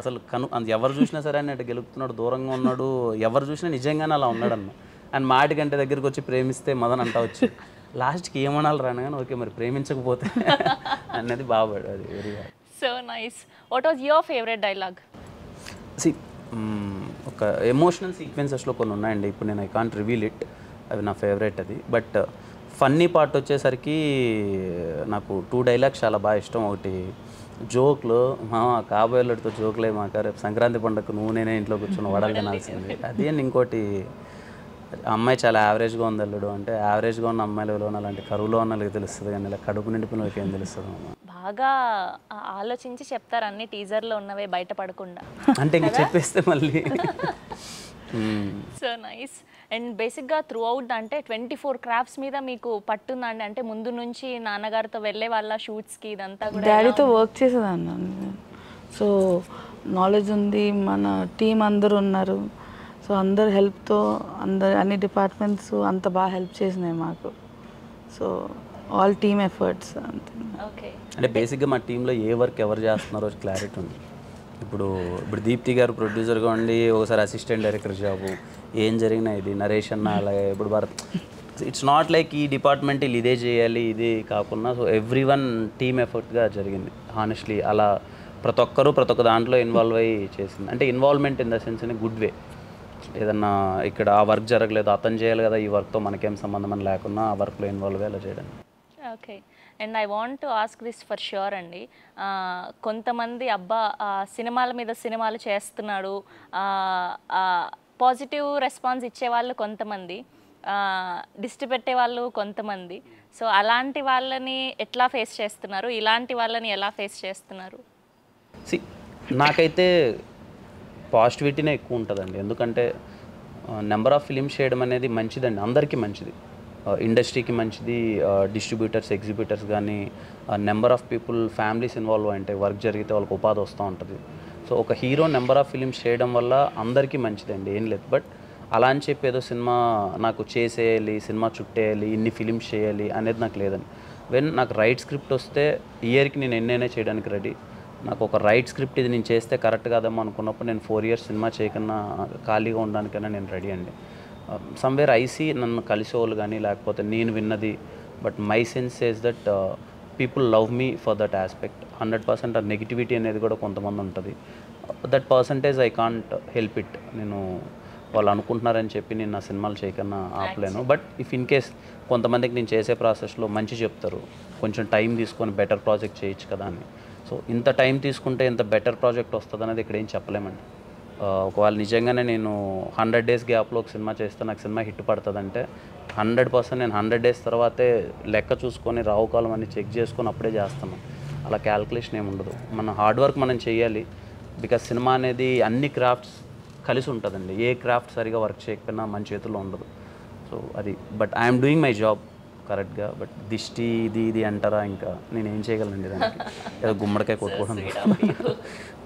అసలు కను అంత ఎవరు చూసినా సరే ఆయన అటు గెలుపుతున్నాడు దూరంగా ఉన్నాడు. ఎవరు చూసినా నిజంగానే అలా ఉన్నాడు అన్న. ఆయన మాటి గంట దగ్గరికి వచ్చి ప్రేమిస్తే మదన్ అంటా వచ్చి లాస్ట్కి ఏమనాలి రాను కానీ ఓకే మరి ప్రేమించకపోతే అన్నది బాబాడు అది very so nice what was your favourite dialogue see ఒక ఎమోషనల్ సీక్వెన్సెస్లో కొన్ని ఉన్నాయండి. ఇప్పుడు నేను ఐ కాంట్ రివీల్ ఇట్ అవి నా ఫేవరెట్ అది. బట్ ఫన్నీ పార్ట్ వచ్చేసరికి నాకు టూ డైలాగ్స్ చాలా బాగా ఇష్టం. ఒకటి జోక్లు మా కాబోయేళ్ళతో జోకులే మాక రేపు సంక్రాంతి పండుగ నువ్వు నేనే ఇంట్లో కూర్చొని వడలు తినాల్సింది. అది అండ్ ఇంకోటి అమ్మాయి చాలా యావరేజ్గా ఉంది అల్లుడు. అంటే యావరేజ్గా ఉన్న అమ్మాయిలు అలాంటి కరువులో ఉన్న వాళ్ళకి తెలుస్తుంది కానీ ఇలా కడుపు నిండిపోయిన వాళ్ళకి ఏం తెలుస్తుంది. అమ్మ. బాగా ఆలోచించి చెప్తారు అన్ని టీజర్లో ఉన్నవే బయటపడకుండా. అంటే ఇంక చెప్పేస్తే మళ్ళీ. So nice. అండ్ బేసిక్గా త్రూ అవుట్ అంటే ట్వంటీ ఫోర్ క్రాఫ్ట్స్ మీద మీకు పట్టుందండి. అంటే ముందు నుంచి నాన్నగారితో వెళ్ళే వాళ్ళ షూట్స్కి ఇదంతా కూడా డాడీతో వర్క్ చేసేదాన్ని నేను. సో నాలెడ్జ్ ఉంది మన టీం అందరూ ఉన్నారు. సో అందరు హెల్ప్తో అందరు అన్ని డిపార్ట్మెంట్స్ అంత బాగా హెల్ప్ చేసినాయి మాకు. సో ఆల్ టీమ్ ఎఫర్ట్స్ అంతే. ఓకే అంటే బేసిక్గా మా టీంలో ఏ వర్క్ ఎవరు చేస్తున్నారో క్లారిటీ ఉంది. ఇప్పుడు ఇప్పుడు దీప్తి గారు ప్రొడ్యూసర్గా ఉండి ఒకసారి అసిస్టెంట్ డైరెక్టర్ జాబు ఏం జరిగినా ఇది నరేష్ అన్న అలాగే ఇప్పుడు భారత్. ఇట్స్ నాట్ లైక్ ఈ డిపార్ట్మెంట్ ఇల్లు ఇదే చేయాలి ఇది కాకుండా సో ఎవ్రీ వన్ టీమ్ ఎఫర్ట్గా జరిగింది. హానెస్ట్లీ అలా ప్రతి ఒక్కరూ ప్రతి ఒక్క దాంట్లో ఇన్వాల్వ్ అయ్యి చేసింది. అంటే involvement in the sense in good way ఏదన్నా ఇక్కడ ఆ వర్క్ జరగలేదు అతను చేయాలి కదా ఈ వర్క్తో మనకేం సంబంధం అని లేకుండా ఆ వర్క్లో ఇన్వాల్వ్ అయ్యి అలా చేయడానికి okay and I want to ask this for sure అండి. కొంతమంది అబ్బా సినిమాల మీద సినిమాలు చేస్తున్నాడు. పాజిటివ్ రెస్పాన్స్ ఇచ్చేవాళ్ళు కొంతమంది. దిష్టి పెట్టే వాళ్ళు కొంతమంది. సో అలాంటి వాళ్ళని ఎట్లా ఫేస్ చేస్తున్నారు? ఇలాంటి వాళ్ళని ఎలా ఫేస్ చేస్తున్నారు? సి నాకైతే పాజిటివిటీనే ఎక్కువ ఉంటుందండి. ఎందుకంటే నెంబర్ ఆఫ్ ఫిలిమ్స్ చేయడం అనేది మంచిదండి. అందరికీ మంచిది. ఇండస్ట్రీకి మంచిది డిస్ట్రిబ్యూటర్స్ ఎగ్జిబ్యూటర్స్ కానీ number of people families involve అంటే వర్క్ జరిగితే వాళ్ళకి ఉపాధి వస్తూ ఉంటుంది. సో ఒక హీరో నెంబర్ ఆఫ్ ఫిలిమ్స్ చేయడం వల్ల అందరికీ మంచిదండి ఏం లేదు. బట్ అలా అని చెప్పి ఏదో సినిమా నాకు చేసేయాలి సినిమా చుట్టేయాలి ఇన్ని ఫిలిమ్స్ చేయాలి అనేది నాకు లేదండి. వెన్ నాకు రైట్ స్క్రిప్ట్ వస్తే ఇయర్కి నేను ఎన్నైనా చేయడానికి రెడీ నాకు ఒక రైట్ స్క్రిప్ట్ ఇది నేను చేస్తే కరెక్ట్ కాదేమో అనుకున్నప్పుడు నేను ఫోర్ ఇయర్స్ సినిమా చేయకుండా ఖాళీగా ఉండడానికైనా నేను రెడీ అండి. సమ్వేర్ ఐసీ నన్ను కలిసేవాళ్ళు కానీ లేకపోతే నేను విన్నది but my sense says that people love me for that aspect. Hundred percent ఆ నెగిటివిటీ అనేది కూడా కొంతమంది ఉంటుంది. That percentage I can't help it. నేను వాళ్ళు అనుకుంటున్నారని చెప్పి నేను నా సినిమాలు చేయకన్నా ఆపలేను. బట్ ఇఫ్ ఇన్ కేస్ కొంతమందికి నేను చేసే ప్రాసెస్లో మంచి చెప్తారు కొంచెం టైం తీసుకొని బెటర్ ప్రాజెక్ట్ చేయొచ్చు కదా అని. సో ఇంత టైం తీసుకుంటే ఇంత బెటర్ ప్రాజెక్ట్ వస్తుంది అనేది ఇక్కడ ఏం చెప్పలేమండి. ఒకవేళ నిజంగానే నేను హండ్రెడ్ డేస్ గ్యాప్లో ఒక సినిమా చేస్తే నాకు సినిమా హిట్ పడుతుందంటే హండ్రెడ్ పర్సెంట్ నేను హండ్రెడ్ డేస్ తర్వాతే లెక్క చూసుకొని రావు కాలం అని చెక్ చేసుకొని అప్పుడే చేస్తాను. అలా క్యాల్కులేషన్ ఏమి ఉండదు. మన హార్డ్ వర్క్ మనం చేయాలి. బికాస్ సినిమా అనేది అన్ని క్రాఫ్ట్స్ కలిసి ఉంటుందండి. ఏ క్రాఫ్ట్ సరిగా వర్క్ చేయకపోయినా మన చేతుల్లో ఉండదు. సో అది but I'm doing my job కరెక్ట్గా. బట్ దిష్టి ఇది ఇది అంటారా ఇంకా నేను ఏం చేయగలనండి దానికి? ఏదో గుమ్మడికాయ కొట్టుకోవడం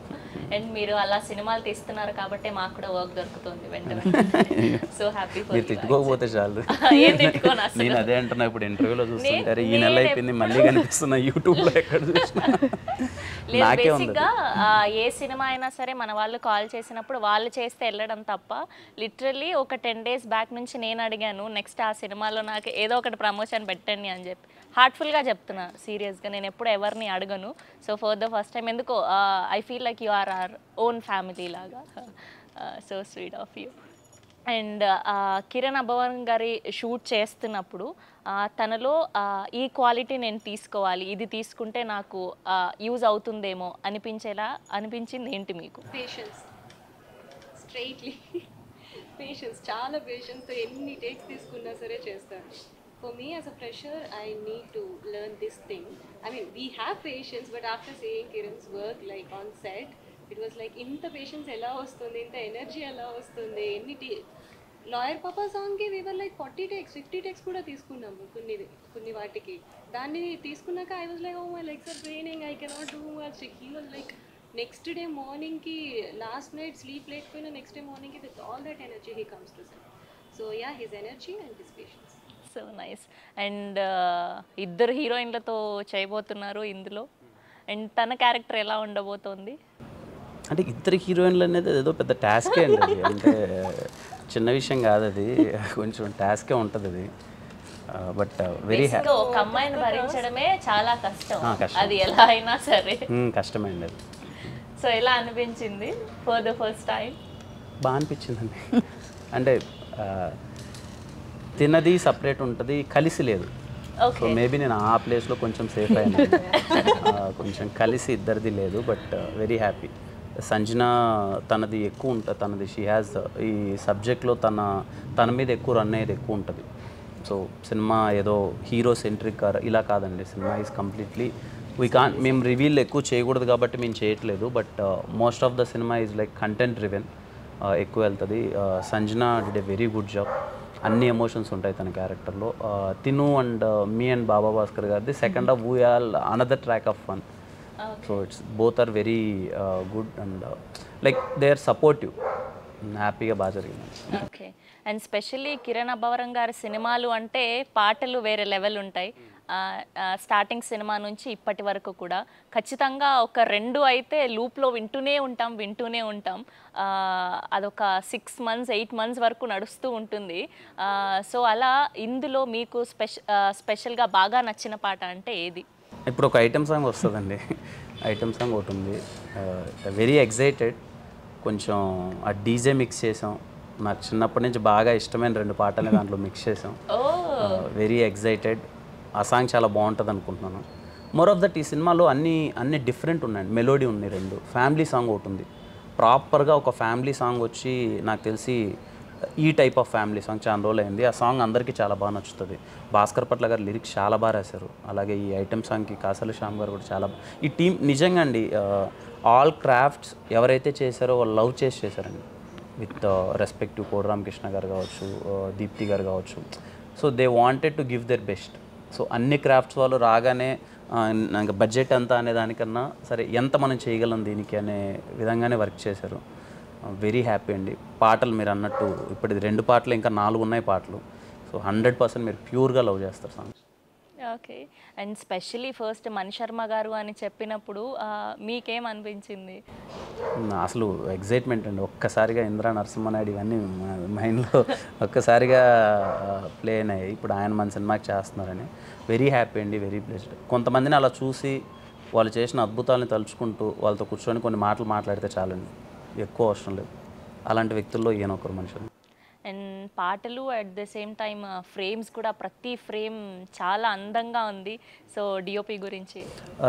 అండ్ మీరు అలా సినిమాలు తీస్తున్నారు కాబట్టి మాకు కూడా వర్క్ దొరుకుతుంది వెంటనే. సో హ్యాపీ మీరు తిట్టుకోకపోతే చాలు. నేను అదే అంటున్నా ఇప్పుడు ఇంటర్వ్యూలో చూస్తుంటారు ఈ నెల అయిపోయింది మళ్ళీ కనిపిస్తున్నా ఎక్కడ చూసినా. ఉంది బేసిక్గా ఆ, ఏ సినిమా అయినా సరే మన వాళ్ళు కాల్ చేసినప్పుడు వాళ్ళు చేస్తే వెళ్ళడం తప్ప లిటరల్లీ ఒక టెన్ డేస్ బ్యాక్ నుంచి నేను అడిగాను నెక్స్ట్ ఆ సినిమాలో నాకు ఏదో ఒకటి ప్రమోషన్ పెట్టండి అని చెప్పి. హార్ట్ఫుల్గా చెప్తున్నా సీరియస్గా నేను ఎప్పుడు ఎవరిని అడగను. So for the first time ఎందుకో I feel like you are are own family లాగా so sweet of you and Kiran అభవన్ గారి షూట్ చేస్తున్నప్పుడు తనలో ఈ క్వాలిటీ నేను తీసుకోవాలి ఇది తీసుకుంటే నాకు యూజ్ అవుతుందేమో అనిపించేలా అనిపించింది ఏంటి మీకు? పేషెన్స్ స్ట్రైట్లీ పేషెన్స్ చాలా పేషెన్స్తో ఎన్ని టేక్స్ తీసుకున్నా సరే చేస్తాను. For me as a fresher I need to learn this thing I mean we have patience but after seeing Kiran's work like on set it was like ఇంత patience ఎలా వస్తుంది? ఇంత energy ఎలా వస్తుంది? ఎన్ని లాయర్ పాపా సాంగ్కి we were like forty takes fifty takes కూడా తీసుకున్నాము కొన్ని కొన్ని వాటికి. దాన్ని తీసుకున్నాక I was like oh my legs are training I cannot do much he was like next day మార్నింగ్కి last night sleep లేకపోయినా next day మార్నింగ్కి with all that energy he comes to set so yeah his energy and his patience so nice and ఇద్దరు హీరోయిన్లతో చేయబోతున్నారు ఇందులో. And తన character ఎలా ఉండబోతోంది? అంటే ఇద్దరు హీరోయిన్లు అనేది ఏదో పెద్ద టాస్కే అండి అంటే చిన్న విషయం కాదు అది. కొంచెం టాస్కే ఉంటుంది అది. బట్ వెరీ హ్యా Basically ఒక అమ్మాయిని భరించడమే చాలా కష్టం. అది ఎలా అయినా సరే. కష్టమే అండి అది. సో ఎలా అనిపించింది ఫర్ ద ఫస్ట్ టైం బాగా అనిపించిందండి. అంటే ఆ, తిన్నది సపరేట్ ఉంటుంది కలిసి లేదు. సో మేబీ నేను ఆ ప్లేస్లో కొంచెం సేఫ్ అయినా కొంచెం కలిసి ఇద్దరిది లేదు బట్ వెరీ హ్యాపీ సంజన తనది ఎక్కువ ఉంటుంది తనది షీ హ్యాస్ ఈ సబ్జెక్ట్లో తన తన మీద ఎక్కువ రన్ అయ్యేది ఎక్కువ ఉంటుంది. సో సినిమా ఏదో హీరో సెంట్రిక్ ఇలా కాదండి. సినిమా ఈజ్ కంప్లీట్లీ వీ కాన్ మేము రివీల్ ఎక్కువ చేయకూడదు కాబట్టి మేము చేయట్లేదు. బట్ మోస్ట్ ఆఫ్ ద సినిమా ఈజ్ లైక్ కంటెంట్ రివెన్ ఎక్కువ వెళ్తుంది. Sanjana did a very good job అన్ని ఎమోషన్స్ ఉంటాయి తన క్యారెక్టర్లో uh, తిను అండ్ uh, మీ అండ్ బాబా భాస్కర్ గారిది second half we'll another track of fun so it's both are very good and like they are supportive హ్యాపీగా బాగా జరిగింది. Okay and specially Kiran Abbavaram గారి సినిమాలు అంటే పాటలు వేరే లెవెల్ ఉంటాయి. స్టార్టింగ్ సినిమా నుంచి ఇప్పటి వరకు కూడా. ఖచ్చితంగా ఒక రెండు అయితే లూప్లో వింటూనే ఉంటాం వింటూనే ఉంటాం. ఆ, అదొక సిక్స్ మంత్స్ ఎయిట్ మంత్స్ వరకు నడుస్తూ ఉంటుంది. సో అలా ఇందులో మీకు స్పెష స్పెషల్గా బాగా నచ్చిన పాట అంటే ఏది? ఇప్పుడు ఒక ఐటమ్ సాంగ్ వస్తుందండి. ఐటమ్ సాంగ్ ఒకటి ఉంది వెరీ ఎగ్జైటెడ్ కొంచెం ఆ డీజే మిక్స్ చేసాం. నాకు చిన్నప్పటి నుంచి బాగా ఇష్టమైన రెండు పాటలు దాంట్లో మిక్స్ చేసాం. వెరీ ఎగ్జైటెడ్ ఆ సాంగ్ చాలా బాగుంటుంది అనుకుంటున్నాను మోర్ ఆఫ్ దట్ ఈ సినిమాలో అన్ని అన్ని డిఫరెంట్ ఉన్నాయండి. మెలోడీ ఉన్నాయి రెండు. ఫ్యామిలీ సాంగ్ ఒకటి ఉంది ప్రాపర్గా ఒక ఫ్యామిలీ సాంగ్ వచ్చి నాకు తెలిసి ఈ టైప్ ఆఫ్ ఫ్యామిలీ సాంగ్ చాలా రోజులు అయింది ఆ సాంగ్ అందరికీ చాలా బాగా నచ్చుతుంది. భాస్కర్ పట్ల గారు లిరిక్స్ చాలా బాగా రాశారు. అలాగే ఈ ఐటమ్ సాంగ్కి కాసల శ్యామ్ గారు కూడా చాలా ఈ టీం నిజంగా అండి ఆల్ క్రాఫ్ట్స్ ఎవరైతే చేశారో వాళ్ళు లవ్ చేసి చేశారండి. విత్ రెస్పెక్టివ్ కోడి రామకృష్ణ గారు కావచ్చు దీప్తి గారు కావచ్చు. So they wanted to give their best so అన్ని క్రాఫ్ట్స్ వాళ్ళు రాగానే నాకు బడ్జెట్ ఎంత అనే దానికన్నా సరే ఎంత మనం చేయగలం దీనికి అనే విధంగానే వర్క్ చేశారు. వెరీ హ్యాపీ అండి. పాటలు మీరు అన్నట్టు ఇప్పుడు రెండు పాటలు ఇంకా నాలుగు ఉన్నాయి పాటలు. సో హండ్రెడ్ పర్సెంట్ మీరు ప్యూర్గా లవ్ చేస్తారు songs okay. And specially first Mani Sharma గారు అని చెప్పినప్పుడు మీకేం అనిపించింది అసలు ఎగ్జైట్మెంట్ అండి. ఒక్కసారిగా ఇంద్రా నరసింహనాయుడు ఇవన్నీ మైండ్లో ఒక్కసారిగా ప్లే అయినాయి. ఇప్పుడు ఆయన మన సినిమాకి చేస్తున్నారని. వెరీ హ్యాపీ అండి వెరీ ప్లెస్డ్ కొంతమందిని అలా చూసి వాళ్ళు చేసిన అద్భుతాలను తలుచుకుంటూ వాళ్ళతో కూర్చొని కొన్ని మాటలు మాట్లాడితే చాలండి. ఎక్కువ అవసరం లేదు. అలాంటి వ్యక్తుల్లో ఈయన ఒకరు మనుషులు అండ్ పాటలు at the same time frames కూడా ప్రతి ఫ్రేమ్ చాలా అందంగా ఉంది. సో డిఓపి గురించి.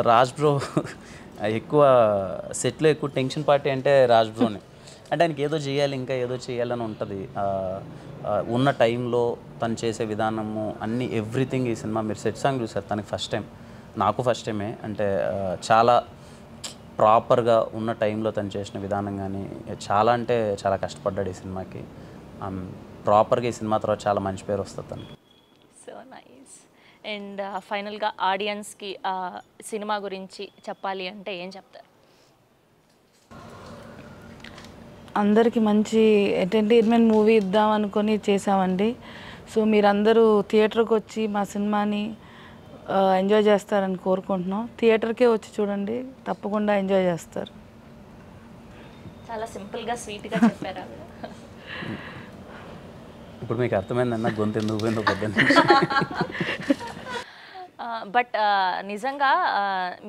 రాజ్ బ్రో ఎక్కువ సెట్లో ఎక్కువ టెన్షన్ పార్టీ అంటే రాజ్ బ్రోనే. అంటే ఆయనకి ఏదో చేయాలి ఇంకా ఏదో చేయాలని ఉంటుంది. ఉన్న టైంలో తను చేసే విధానము అన్ని ఎవ్రీథింగ్ ఈ సినిమా మీరు సెట్ సాంగ్ చూసారు తనకి ఫస్ట్ టైం నాకు ఫస్ట్ టైమే అంటే చాలా ప్రాపర్గా ఉన్న టైంలో తను చేసిన విధానం కానీ చాలా అంటే చాలా కష్టపడ్డాడు ఈ సినిమాకి. ప్రాపర్గా ఈ సినిమా తర్వాత చాలా మంచి పేరు వస్తుంది తనకి. సో నైస్ అండ్ ఫైనల్గా ఆడియన్స్కి సినిమా గురించి చెప్పాలి అంటే ఏం చెప్తారు? అందరికీ మంచి ఎంటర్టైన్మెంట్ మూవీ ఇద్దాం అనుకొని చేసామండి సో మీరందరూ థియేటర్కి వచ్చి మా సినిమాని ఎంజాయ్ చేస్తారని కోరుకుంటున్నాం. థియేటర్కే వచ్చి చూడండి. తప్పకుండా ఎంజాయ్ చేస్తారు. చాలా సింపుల్గా స్వీట్గా చెప్పారు ఇప్పుడు మీకు అర్థమైందన్న గొంతు ఎందుకు పోయిందో బట్ నిజంగా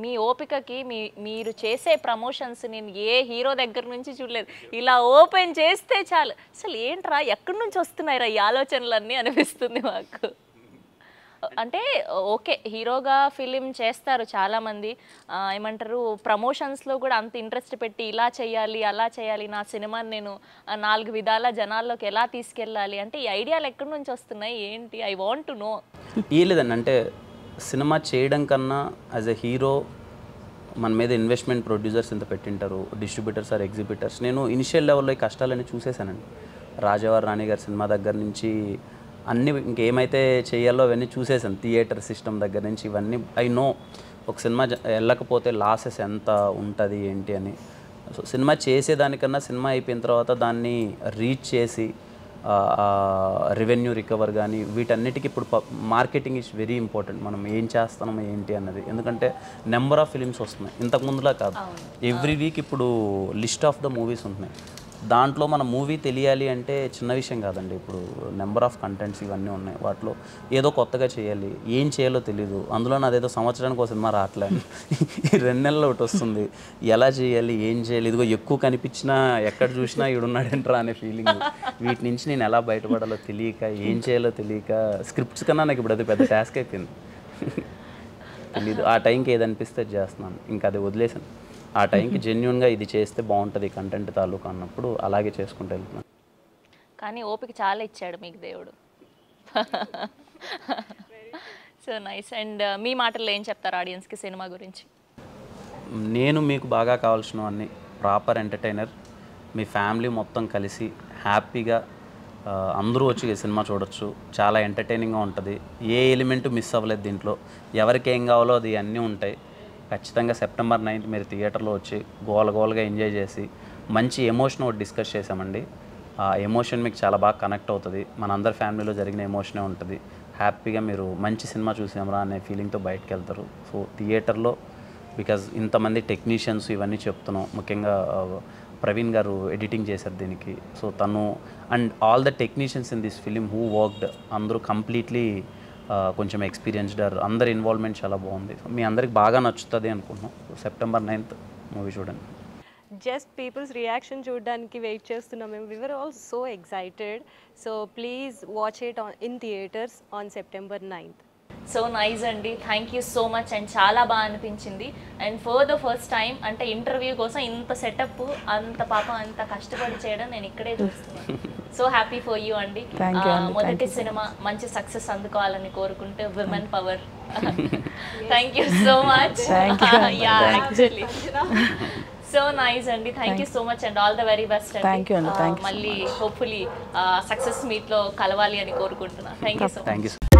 మీ ఓపికకి మీ మీరు చేసే ప్రమోషన్స్ నేను ఏ హీరో దగ్గర నుంచి చూడలేదు. ఇలా ఓపెన్ చేస్తే చాలు. అసలు ఏంట్రా ఎక్కడి నుంచి వస్తున్నాయిరా ఈ ఆలోచనలన్నీ అనిపిస్తుంది మాకు. అంటే ఓకే హీరోగా ఫిలిం చేస్తారు చాలామంది. ఏమంటారు ప్రమోషన్స్లో కూడా అంత ఇంట్రెస్ట్ పెట్టి ఇలా చేయాలి అలా చేయాలి నా సినిమాని నేను నాలుగు విధాల జనాల్లోకి ఎలా తీసుకెళ్ళాలి అంటే ఈ ఐడియాలు ఎక్కడి నుంచి వస్తున్నాయి? ఏంటి? I want to know. ఈ లేదండి అంటే సినిమా చేయడం కన్నా యాజ్ ఎ హీరో మన మీద ఇన్వెస్ట్మెంట్ ప్రొడ్యూసర్స్ ఇంత పెట్టింటారు డిస్ట్రిబ్యూటర్స్ ఆర్ ఎగ్జిబిటర్స్. నేను ఇనిషియల్ లెవెల్లో ఈ కష్టాలని చూసేసానండి. రాజావారి రాణి గారి సినిమా దగ్గర నుంచి అన్ని ఇంకేమైతే చేయాలో అవన్నీ చూసేసాను థియేటర్ సిస్టమ్ దగ్గర నుంచి ఇవన్నీ ఐ నో ఒక సినిమా వెళ్ళకపోతే లాసెస్ ఎంత ఉంటుంది ఏంటి అని. సో సినిమా చేసేదానికన్నా సినిమా అయిపోయిన తర్వాత దాన్ని రీచ్ చేసి రెవెన్యూ రికవర్ కానీ వీటన్నిటికీ ఇప్పుడు మార్కెటింగ్ ఇస్ వెరీ ఇంపార్టెంట్ మనం ఏం చేస్తున్నాం ఏంటి అన్నది. ఎందుకంటే నెంబర్ ఆఫ్ ఫిలిమ్స్ వస్తున్నాయి. ఇంతకు ముందులా కాదు. ఎవ్రీ వీక్ ఇప్పుడు లిస్ట్ ఆఫ్ ద మూవీస్ ఉంటున్నాయి. దాంట్లో మన మూవీ తెలియాలి అంటే చిన్న విషయం కాదండి. ఇప్పుడు నెంబర్ ఆఫ్ కంటెంట్స్ ఇవన్నీ ఉన్నాయి. వాటిలో ఏదో కొత్తగా చేయాలి ఏం చేయాలో తెలీదు. అందులో నాదేదో సంవత్సరానికి ఒక సినిమా రావట్లేదు. ఈ రెండు నెలలు ఒకటి వస్తుంది. ఎలా చేయాలి ఏం చేయాలి? ఇదిగో ఎక్కువ కనిపించినా ఎక్కడ చూసినా ఈడున్నాడంట్రా అనే ఫీలింగ్ వీటి నుంచి నేను ఎలా బయటపడాలో తెలియక ఏం చేయాలో తెలియక స్క్రిప్ట్స్ కన్నా నాకు ఇప్పుడు అది పెద్ద టాస్క్ అయిపోయింది. తెలీదు. ఆ టైంకి ఏది అనిపిస్తే చేస్తున్నాను. ఇంకా అది వదిలేసాను ఆ టైంకి జెన్యున్గా ఇది చేస్తే బాగుంటుంది కంటెంట్ తాలూకా అన్నప్పుడు అలాగే చేసుకుంటూ వెళ్తున్నాను. కానీ ఓపిక చాలా ఇచ్చాడు మీకు దేవుడు. So nice. అండ్ మీ మాటల్లో ఏం చెప్తారు ఆడియన్స్కి సినిమా గురించి? నేను మీకు బాగా కావాల్సినవన్నీ ప్రాపర్ ఎంటర్టైనర్ మీ ఫ్యామిలీ మొత్తం కలిసి హ్యాపీగా ఆ, అందరూ వచ్చి సినిమా చూడొచ్చు. చాలా ఎంటర్టైనింగ్గా ఉంటుంది. ఏ ఎలిమెంట్ మిస్ అవ్వలేదు దీంట్లో. ఎవరికి ఏం కావాలో అది అన్నీ ఉంటాయి. ఖచ్చితంగా సెప్టెంబర్ నైన్త్ మీరు థియేటర్లో వచ్చి గోల గోలగా ఎంజాయ్ చేసి మంచి ఎమోషన్ ఒకటి డిస్కస్ చేసామండి ఆ ఎమోషన్ మీకు చాలా బాగా కనెక్ట్ అవుతుంది. మన అందరి ఫ్యామిలీలో జరిగిన ఎమోషనే ఉంటుంది. హ్యాపీగా మీరు మంచి సినిమా చూసామరా అనే ఫీలింగ్తో బయటకు వెళ్తారు. సో థియేటర్లో బికాజ్ ఇంతమంది టెక్నీషియన్స్ ఇవన్నీ చెప్తున్నాం. ముఖ్యంగా ప్రవీణ్ గారు ఎడిటింగ్ చేశారు దీనికి. సో తను and all the technicians in this film who worked అందరూ కంప్లీట్లీ కొంచెం ఎక్స్పీరియన్స్డ్ అందరి ఇన్వాల్వ్మెంట్ చాలా బాగుంది. మీ అందరికి బాగా నచ్చుతుంది అనుకుంటున్నాం. సో సెప్టెంబర్ నైన్త్ మూవీ చూడండి. జస్ట్ పీపుల్స్ రియాక్షన్ చూడడానికి వెయిట్ చేస్తున్నాం. మేము we were all so excited so please watch it on in theatres on September ninth so nice అండి. Thank you so much and చాలా బాగా అనిపించింది. And for the first time అంటే interview కోసం ఇంత సెటప్ అంత పాపం అంత కష్టపడి చేయడం నేను ఇక్కడే చూస్తున్నాను. సో హ్యాపీ ఫర్ యూ అండి. మొదటి సినిమా మంచి సక్సెస్ అందుకోవాలని కోరుకుంటూ women power. Thank you so much yeah. Actually so nice అండి. Thank you so much and all the very best Thank you అండి, thank you so మళ్ళీ హోప్ఫుల్లీ సక్సెస్ మీట్లో కలవాలి అని కోరుకుంటున్నా. Thank you so much